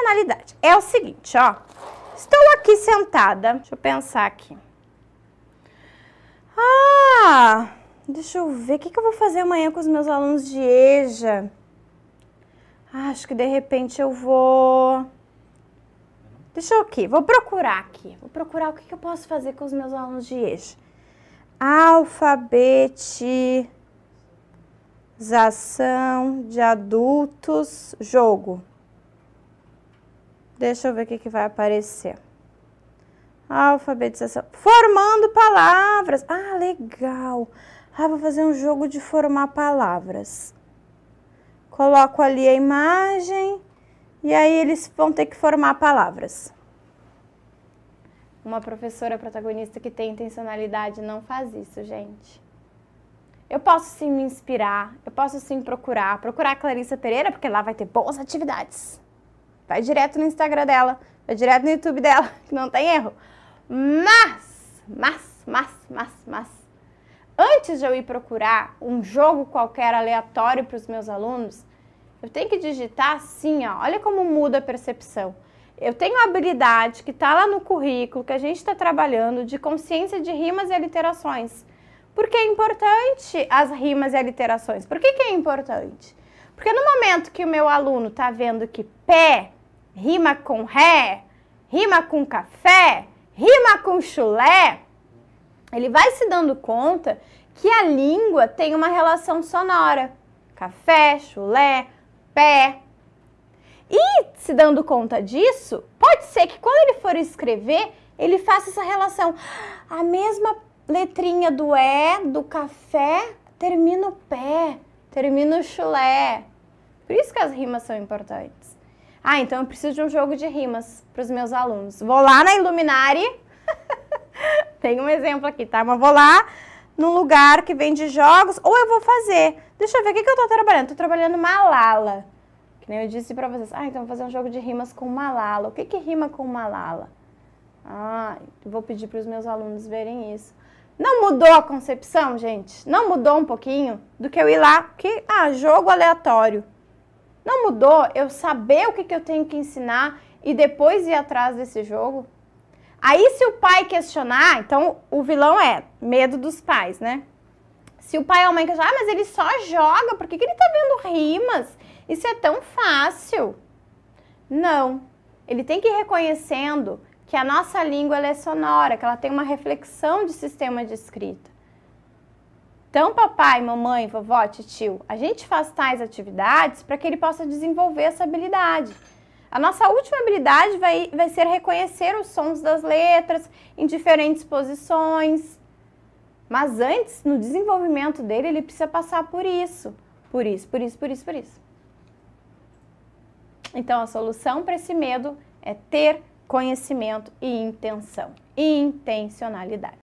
intencionalidade é o seguinte, ó. Estou aqui sentada, deixa eu pensar aqui. Ah, deixa eu ver, o que, que eu vou fazer amanhã com os meus alunos de EJA? Ah, acho que de repente eu vou... Deixa eu aqui, vou procurar aqui. Vou procurar o que, que eu posso fazer com os meus alunos de EJA. Alfabetização de adultos, jogo. Deixa eu ver o que, que vai aparecer. Alfabetização. Formando palavras. Ah, legal. Ah, vou fazer um jogo de formar palavras. Coloco ali a imagem e aí eles vão ter que formar palavras. Uma professora protagonista que tem intencionalidade não faz isso, gente. Eu posso sim me inspirar, eu posso sim procurar, procurar a Clarissa Pereira, porque lá vai ter boas atividades. Vai direto no Instagram dela, vai direto no YouTube dela, que não tem erro. Mas, mas, mas, mas, mas, antes de eu ir procurar um jogo qualquer aleatório para os meus alunos, eu tenho que digitar assim, ó. Olha como muda a percepção. Eu tenho a habilidade que está lá no currículo, que a gente está trabalhando, de consciência de rimas e aliterações. Por que é importante as rimas e aliterações? Por que, que é importante? Porque no momento que o meu aluno está vendo que pé rima com ré, rima com café, rima com chulé, ele vai se dando conta que a língua tem uma relação sonora. Café, chulé, pé. E se dando conta disso, pode ser que quando ele for escrever, ele faça essa relação. A mesma letrinha do é, do café, termina o pé, termina o chulé. Por isso que as rimas são importantes. Ah, então eu preciso de um jogo de rimas para os meus alunos. Vou lá na Iluminari. Tem um exemplo aqui, tá? Mas vou lá num lugar que vende jogos, ou eu vou fazer. Deixa eu ver o que, que eu estou trabalhando. Estou trabalhando Malala. Que nem eu disse para vocês. Ah, então vou fazer um jogo de rimas com Malala. O que, que rima com Malala? Ah, vou pedir para os meus alunos verem isso. Não mudou a concepção, gente? Não mudou um pouquinho do que eu ir lá? Que, ah, jogo aleatório. Não mudou eu saber o que, que eu tenho que ensinar e depois ir atrás desse jogo? Aí, se o pai questionar, então o vilão é medo dos pais, né? Se o pai ou a mãe questionar, ah, mas ele só joga, por que, que ele tá vendo rimas? Isso é tão fácil. Não. Ele tem que ir reconhecendo que a nossa língua é sonora, que ela tem uma reflexão de sistema de escrita. Então, papai, mamãe, vovó, tio, a gente faz tais atividades para que ele possa desenvolver essa habilidade. A nossa última habilidade vai, vai ser reconhecer os sons das letras em diferentes posições. Mas antes, no desenvolvimento dele, ele precisa passar por isso. Por isso, por isso, por isso, por isso. Então, a solução para esse medo é ter conhecimento e intenção. Intencionalidade.